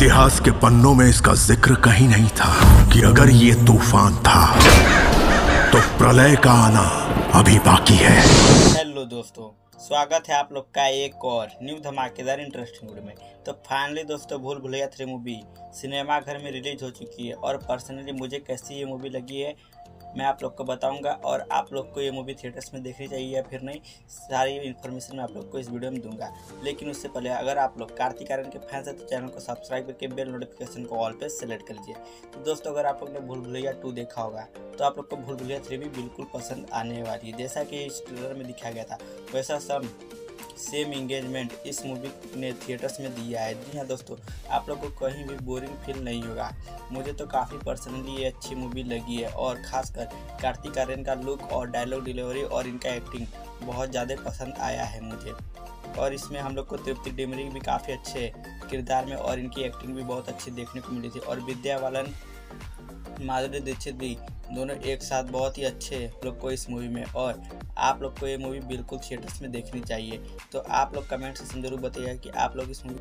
इतिहास के पन्नों में इसका ज़िक्र कहीं नहीं था कि अगर ये तूफ़ान था तो प्रलय का आना अभी बाकी है। हेलो दोस्तों, स्वागत है आप लोग का एक और न्यू धमाकेदार इंटरेस्टिंग मूड में। तो फाइनली दोस्तों, भूल भुलैया थ्री मूवी सिनेमा घर में रिलीज़ हो चुकी है और पर्सनली मुझे कैसी ये मूवी लगी है मैं आप लोग को बताऊँगा और आप लोग को ये मूवी थिएटर्स में देखनी चाहिए या फिर नहीं, सारी इन्फॉर्मेशन मैं आप लोग को इस वीडियो में दूँगा। लेकिन उससे पहले अगर आप लोग कार्तिक आर्यन के फैंस हैं तो चैनल को सब्सक्राइब करके बेल नोटिफिकेशन को ऑल पे सेलेक्ट कर लीजिए तो दोस्तों, अगर आप लोग ने भूल भुलैया टू देखा होगा तो आप लोग को भूल भुलैया थ्री भी बिल्कुल पसंद आने वाली है। जैसा कि इस ट्रेलर में दिखाया गया था, वैसा सब सेम इंगेजमेंट इस मूवी ने थिएटर्स में दिया है। जी हाँ दोस्तों, आप लोग को कहीं भी बोरिंग फील नहीं होगा। मुझे तो काफ़ी पर्सनली ये अच्छी मूवी लगी है और ख़ासकर कार्तिक आर्यन का लुक और डायलॉग डिलीवरी और इनका एक्टिंग बहुत ज़्यादा पसंद आया है मुझे। और इसमें हम लोग को तृप्ति डिमरी भी काफ़ी अच्छे किरदार में और इनकी एक्टिंग भी बहुत अच्छी देखने को मिली थी। और विद्या बालन माधुरी दीक्षित भी दोनों एक साथ बहुत ही अच्छे लोग को इस मूवी में और आप लोग को ये मूवी बिल्कुल थिएटर्स में देखनी चाहिए। तो आप लोग कमेंट सेक्शन ज़रूर बताइए कि आप लोग इस मूवी